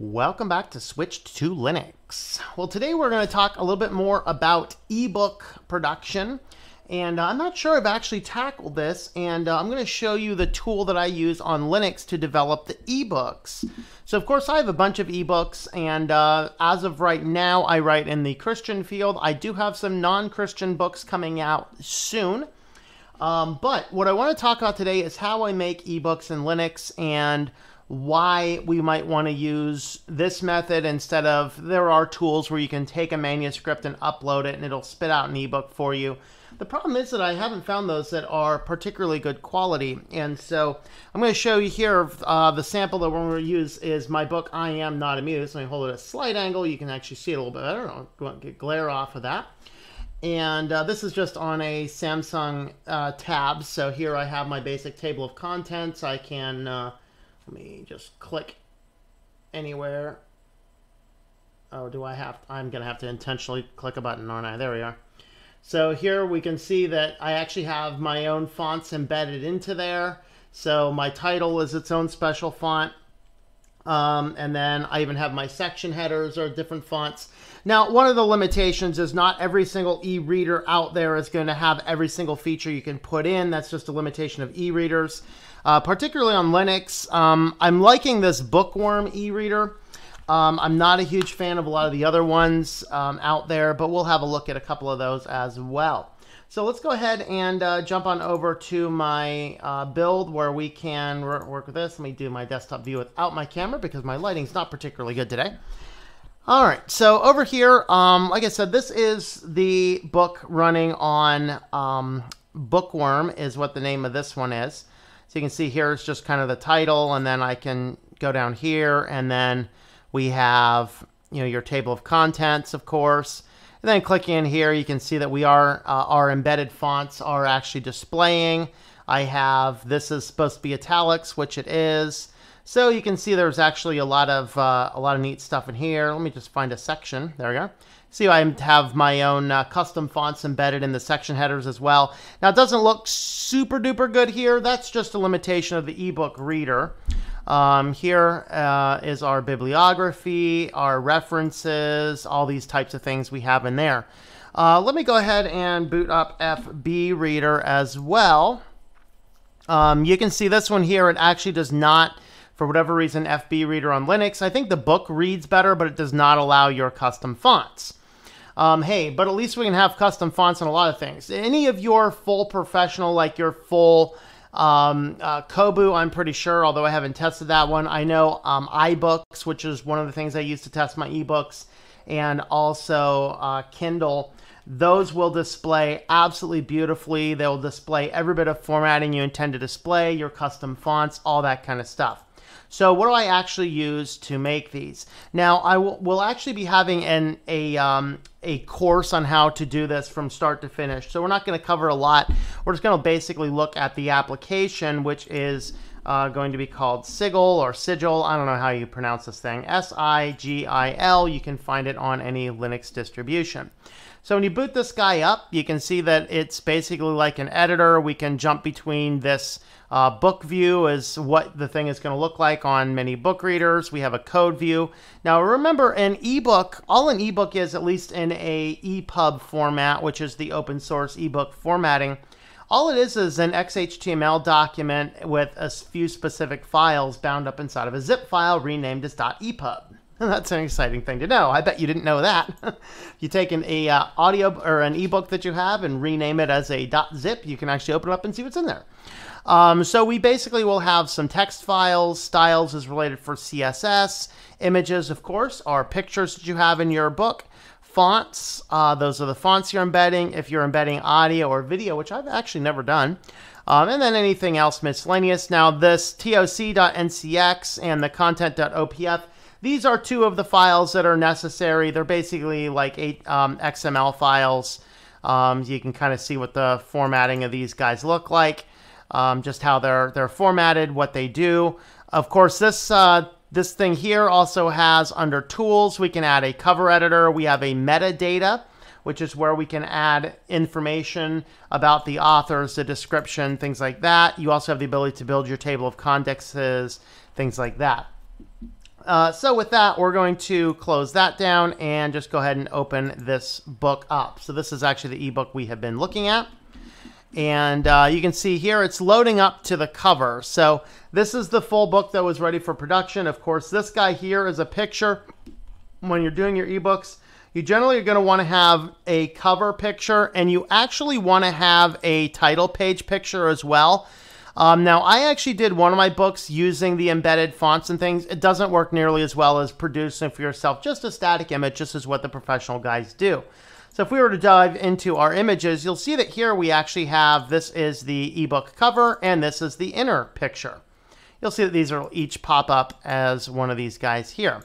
Welcome back to Switched to Linux. Well, today we're going to talk a little bit more about ebook production. And uh, I'm not sure I've actually tackled this, and uh, I'm going to show you the tool that I use on Linux to develop the ebooks. So, of course, I have a bunch of ebooks, and uh, as of right now, I write in the Christian field. I do have some non Christian books coming out soon. Um, but what I want to talk about today is how I make ebooks in Linux and why we might want to use this method instead of there are tools where you can take a manuscript and upload it and it'll spit out an ebook for you. The problem is that I haven't found those that are particularly good quality. And so I'm going to show you here uh, the sample that we're going to use is my book, I Am Not Amused. Let me hold it at a slight angle. You can actually see it a little bit better. I'll get glare off of that. And uh, this is just on a Samsung uh, tab. So here I have my basic table of contents. I can uh, let me just click anywhere. Oh, do I have, I'm going to have to intentionally click a button, aren't I? There we are. So here we can see that I actually have my own fonts embedded into there. So my title is its own special font. Um, and then I even have my section headers are different fonts. Now, one of the limitations is not every single e-reader out there is going to have every single feature you can put in. That's just a limitation of e-readers uh, particularly on Linux. Um, I'm liking this Bookworm e-reader. Um, I'm not a huge fan of a lot of the other ones um, out there, but we'll have a look at a couple of those as well. So let's go ahead and uh, jump on over to my uh, build where we can work with this. Let me do my desktop view without my camera because my lighting's not particularly good today. All right, so over here, um, like I said, this is the book running on um, Bookworm is what the name of this one is. So you can see here it's just kind of the title, and then I can go down here, and then we have you know your table of contents, of course. And then clicking in here, you can see that we are uh, our embedded fonts are actually displaying. I have this is supposed to be italics, which it is. So you can see there's actually a lot of uh, a lot of neat stuff in here. Let me just find a section. There we go. See, I have my own uh, custom fonts embedded in the section headers as well. Now, it doesn't look super duper good here. That's just a limitation of the ebook reader. Um, here uh, is our bibliography, our references, all these types of things we have in there. Uh, let me go ahead and boot up FB Reader as well. Um, you can see this one here. It actually does not, for whatever reason, FB Reader on Linux. I think the book reads better, but it does not allow your custom fonts. Um, hey, but at least we can have custom fonts on a lot of things. Any of your full professional, like your full um, uh, Kobo, I'm pretty sure, although I haven't tested that one. I know um, iBooks, which is one of the things I use to test my ebooks, and also uh, Kindle. Those will display absolutely beautifully. They'll display every bit of formatting you intend to display, your custom fonts, all that kind of stuff. So what do I actually use to make these? Now I will, will actually be having an a um, a course on how to do this from start to finish. So we're not going to cover a lot. We're just going to basically look at the application, which is uh, going to be called Sigil or Sigil. I don't know how you pronounce this thing. S-I-G-I-L. You can find it on any Linux distribution. So when you boot this guy up, you can see that it's basically like an editor. We can jump between this uh, book view is what the thing is going to look like on many book readers. We have a code view. Now remember, an ebook, all an ebook is, at least in a EPUB format, which is the open source ebook formatting, all it is is an XHTML document with a few specific files bound up inside of a zip file renamed as .epub. That's an exciting thing to know. I bet you didn't know that. If you take an a, uh, audio or an ebook that you have and rename it as a .zip, you can actually open it up and see what's in there. Um, so we basically will have some text files. Styles is related for CSS. Images, of course, are pictures that you have in your book. Fonts, uh, those are the fonts you're embedding. If you're embedding audio or video, which I've actually never done. Um, and then anything else miscellaneous. Now, this toc.ncx and the content.opf these are two of the files that are necessary. They're basically like eight um, XML files. Um, you can kind of see what the formatting of these guys look like, um, just how they're they're formatted, what they do. Of course, this uh, this thing here also has under tools we can add a cover editor. We have a metadata, which is where we can add information about the authors, the description, things like that. You also have the ability to build your table of contexts, things like that. Uh, so with that, we're going to close that down and just go ahead and open this book up. So this is actually the ebook we have been looking at. And uh, you can see here it's loading up to the cover. So this is the full book that was ready for production. Of course, this guy here is a picture. When you're doing your ebooks, you generally are going to want to have a cover picture and you actually want to have a title page picture as well. Um, now, I actually did one of my books using the embedded fonts and things. It doesn't work nearly as well as producing for yourself just a static image. just as what the professional guys do. So if we were to dive into our images, you'll see that here we actually have, this is the ebook cover and this is the inner picture. You'll see that these will each pop up as one of these guys here.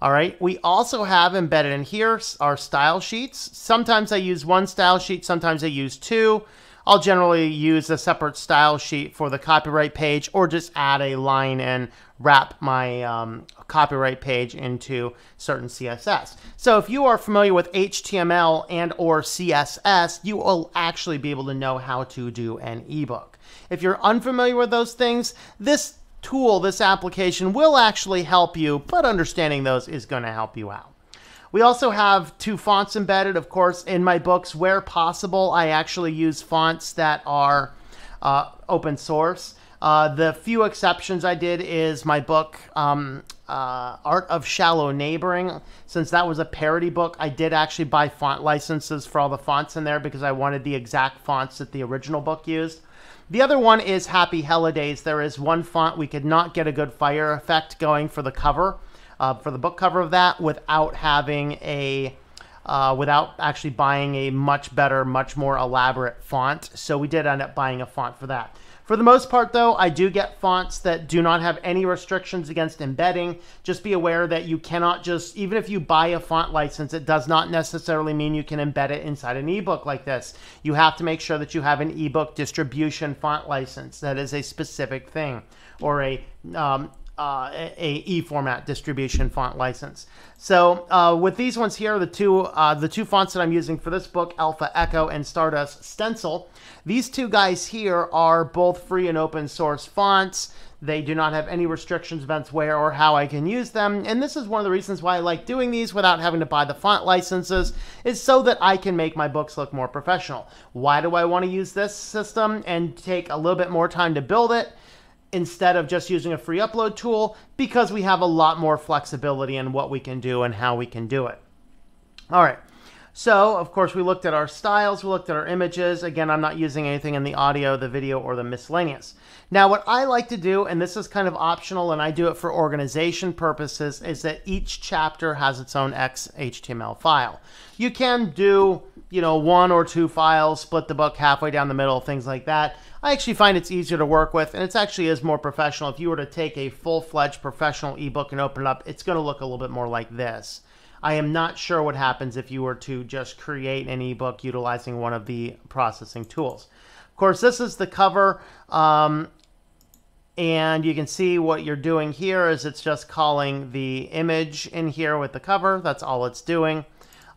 All right, we also have embedded in here our style sheets. Sometimes I use one style sheet, sometimes I use two. I'll generally use a separate style sheet for the copyright page or just add a line and wrap my um, copyright page into certain CSS. So if you are familiar with HTML and or CSS, you will actually be able to know how to do an ebook. If you're unfamiliar with those things, this tool, this application will actually help you, but understanding those is going to help you out. We also have two fonts embedded, of course, in my books. Where possible, I actually use fonts that are uh, open source. Uh, the few exceptions I did is my book, um, uh, Art of Shallow Neighboring. Since that was a parody book, I did actually buy font licenses for all the fonts in there because I wanted the exact fonts that the original book used. The other one is Happy Holidays. There is one font we could not get a good fire effect going for the cover uh, for the book cover of that without having a uh, without actually buying a much better, much more elaborate font. So we did end up buying a font for that. For the most part, though, I do get fonts that do not have any restrictions against embedding. Just be aware that you cannot just, even if you buy a font license, it does not necessarily mean you can embed it inside an ebook like this. You have to make sure that you have an ebook distribution font license. That is a specific thing. Or a um, uh, a E format distribution font license. So uh, with these ones here, the two uh, the two fonts that I'm using for this book, Alpha Echo and Stardust Stencil, these two guys here are both free and open source fonts. They do not have any restrictions about where or how I can use them. And this is one of the reasons why I like doing these without having to buy the font licenses, is so that I can make my books look more professional. Why do I want to use this system and take a little bit more time to build it? Instead of just using a free upload tool because we have a lot more flexibility in what we can do and how we can do it. All right. So, of course, we looked at our styles, we looked at our images. Again, I'm not using anything in the audio, the video, or the miscellaneous. Now, what I like to do, and this is kind of optional, and I do it for organization purposes, is that each chapter has its own XHTML file. You can do, you know, one or two files, split the book halfway down the middle, things like that. I actually find it's easier to work with, and it actually is more professional. If you were to take a full-fledged professional ebook and open it up, it's going to look a little bit more like this. I am not sure what happens if you were to just create an ebook utilizing one of the processing tools. Of course, this is the cover, um, and you can see what you're doing here is it's just calling the image in here with the cover. That's all it's doing.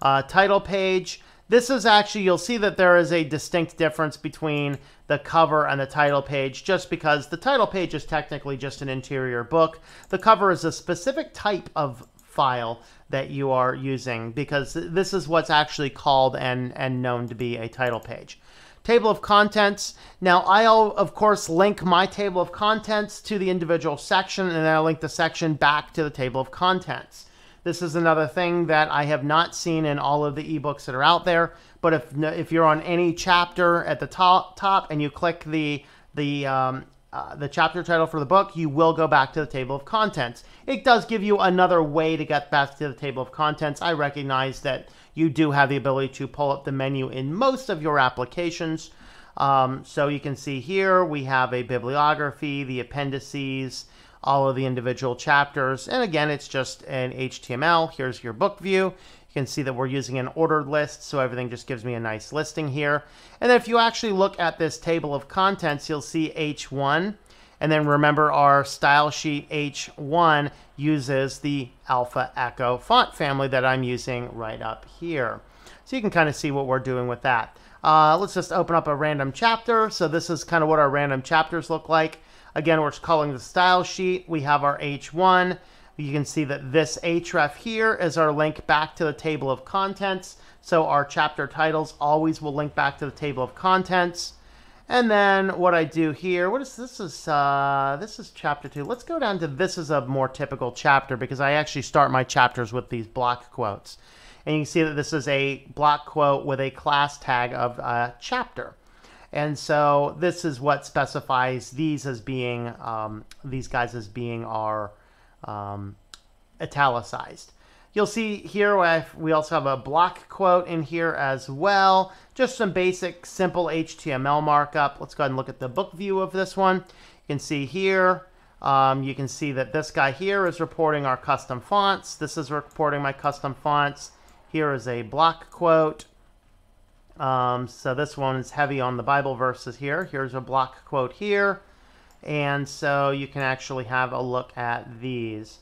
Uh, title page. This is actually, you'll see that there is a distinct difference between the cover and the title page just because the title page is technically just an interior book. The cover is a specific type of file that you are using because this is what's actually called and, and known to be a title page. Table of contents. Now, I'll, of course, link my table of contents to the individual section, and I'll link the section back to the table of contents. This is another thing that I have not seen in all of the ebooks that are out there. But if if you're on any chapter at the top top and you click the the um, uh, the chapter title for the book, you will go back to the table of contents. It does give you another way to get back to the table of contents. I recognize that you do have the ability to pull up the menu in most of your applications. Um, so you can see here we have a bibliography, the appendices, all of the individual chapters. And again, it's just an HTML. Here's your book view. You can see that we're using an ordered list, so everything just gives me a nice listing here. And then if you actually look at this table of contents, you'll see H1. And then remember our style sheet H1 uses the Alpha Echo font family that I'm using right up here. So you can kind of see what we're doing with that. Uh, let's just open up a random chapter. So this is kind of what our random chapters look like. Again, we're calling the style sheet. We have our H1. You can see that this href here is our link back to the table of contents. So our chapter titles always will link back to the table of contents. And then what I do here, what is this is uh, this is chapter two. Let's go down to this is a more typical chapter because I actually start my chapters with these block quotes. And you can see that this is a block quote with a class tag of a chapter. And so this is what specifies these as being, um, these guys as being our um, italicized. You'll see here we also have a block quote in here as well. Just some basic, simple HTML markup. Let's go ahead and look at the book view of this one. You can see here, um, you can see that this guy here is reporting our custom fonts. This is reporting my custom fonts. Here is a block quote. Um, so this one is heavy on the Bible verses here. Here's a block quote here. And so you can actually have a look at these.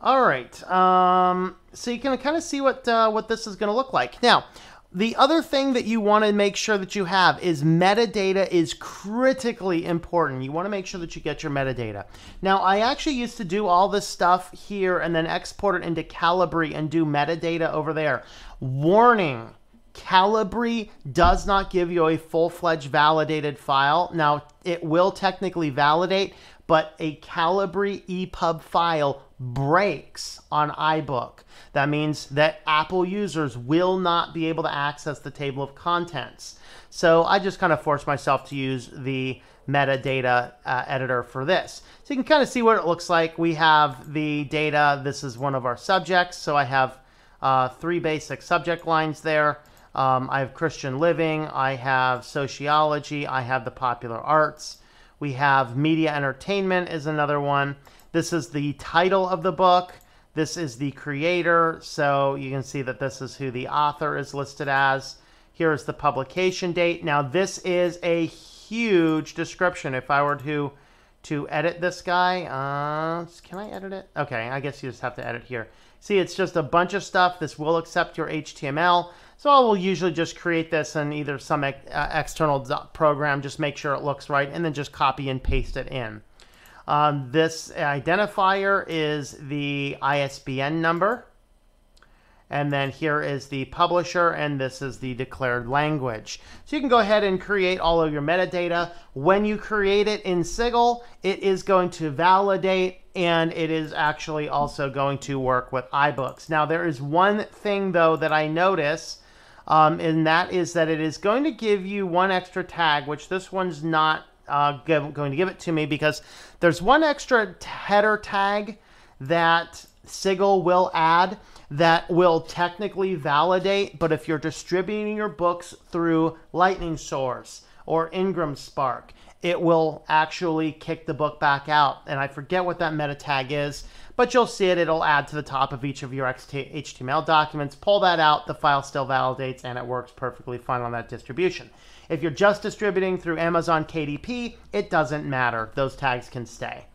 All right. Um, so you can kind of see what uh, what this is going to look like. Now, the other thing that you want to make sure that you have is metadata is critically important. You want to make sure that you get your metadata. Now, I actually used to do all this stuff here and then export it into Calibre and do metadata over there. Warning, Calibre does not give you a full-fledged validated file. Now, it will technically validate, but a Calibre EPUB file breaks on iBook. That means that Apple users will not be able to access the table of contents. So I just kind of forced myself to use the metadata uh, editor for this. So you can kind of see what it looks like. We have the data. This is one of our subjects. So I have uh, three basic subject lines there. Um, I have Christian living. I have sociology. I have the popular arts. We have media entertainment is another one. This is the title of the book. This is the creator. So you can see that this is who the author is listed as. Here is the publication date. Now this is a huge description. If I were to to edit this guy, uh, can I edit it? Okay, I guess you just have to edit here. See, it's just a bunch of stuff. This will accept your HTML. So I will usually just create this in either some ex uh, external program, just make sure it looks right, and then just copy and paste it in. Um, this identifier is the ISBN number. And then here is the publisher, and this is the declared language. So you can go ahead and create all of your metadata. When you create it in Sigil, it is going to validate, and it is actually also going to work with iBooks. Now, there is one thing, though, that I notice, um, and that is that it is going to give you one extra tag, which this one's not uh, going to give it to me because there's one extra header tag that Sigil will add that will technically validate, but if you're distributing your books through Lightning Source or Ingram Spark, it will actually kick the book back out. And I forget what that meta tag is, but you'll see it. It'll add to the top of each of your HTML documents. Pull that out, the file still validates, and it works perfectly fine on that distribution. If you're just distributing through Amazon KDP, it doesn't matter. Those tags can stay.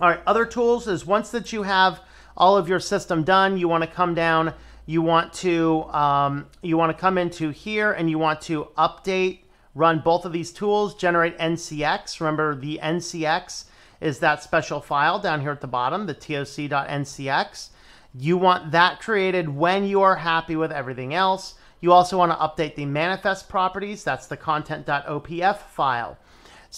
All right, other tools is once that you have all of your system done, you want to come down, you want to um, you want to come into here and you want to update, run both of these tools, generate NCX. Remember the NCX is that special file down here at the bottom, the toc.ncx. You want that created when you are happy with everything else. You also want to update the manifest properties. That's the content.opf file.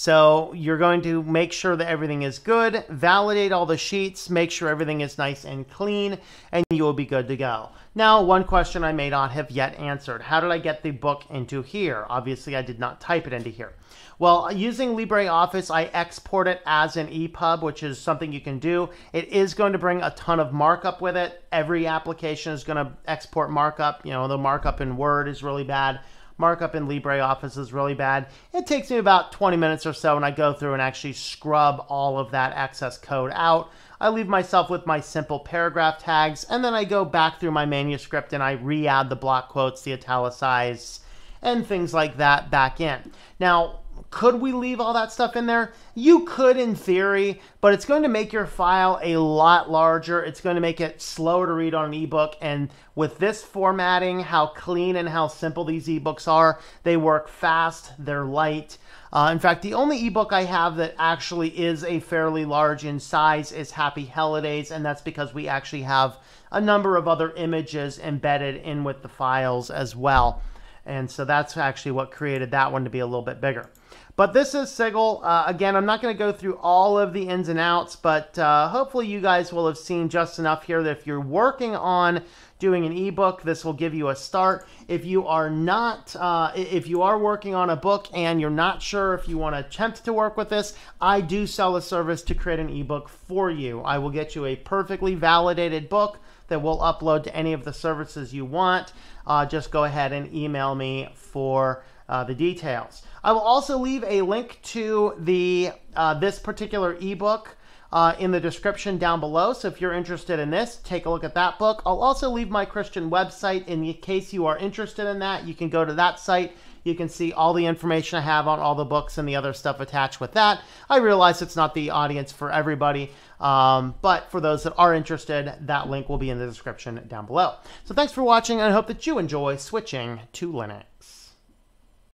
So you're going to make sure that everything is good, validate all the sheets, make sure everything is nice and clean, and you will be good to go. Now, one question I may not have yet answered. How did I get the book into here? Obviously, I did not type it into here. Well, using LibreOffice, I export it as an EPUB, which is something you can do. It is going to bring a ton of markup with it. Every application is going to export markup. You know, the markup in Word is really bad. Markup in LibreOffice is really bad. It takes me about 20 minutes or so, and I go through and actually scrub all of that excess code out. I leave myself with my simple paragraph tags, and then I go back through my manuscript and I re-add the block quotes, the italicized, and things like that back in. Now, could we leave all that stuff in there? You could in theory, but it's going to make your file a lot larger. It's going to make it slower to read on an ebook. And with this formatting, how clean and how simple these ebooks are, they work fast, they're light. Uh, in fact, the only ebook I have that actually is a fairly large in size is Happy Holidays, and that's because we actually have a number of other images embedded in with the files as well. And so that's actually what created that one to be a little bit bigger. But this is Sigil. Uh, again, I'm not going to go through all of the ins and outs, but uh, hopefully you guys will have seen just enough here that if you're working on doing an ebook, this will give you a start. If you are not, uh, if you are working on a book and you're not sure if you want to attempt to work with this, I do sell a service to create an ebook for you. I will get you a perfectly validated book that will upload to any of the services you want. Uh, just go ahead and email me for uh, the details. I will also leave a link to the uh, this particular ebook uh, in the description down below. So if you're interested in this, take a look at that book. I'll also leave my Christian website in case you are interested in that. You can go to that site. You can see all the information I have on all the books and the other stuff attached with that. I realize it's not the audience for everybody, um, but for those that are interested, that link will be in the description down below. So thanks for watching, and I hope that you enjoy switching to Linux.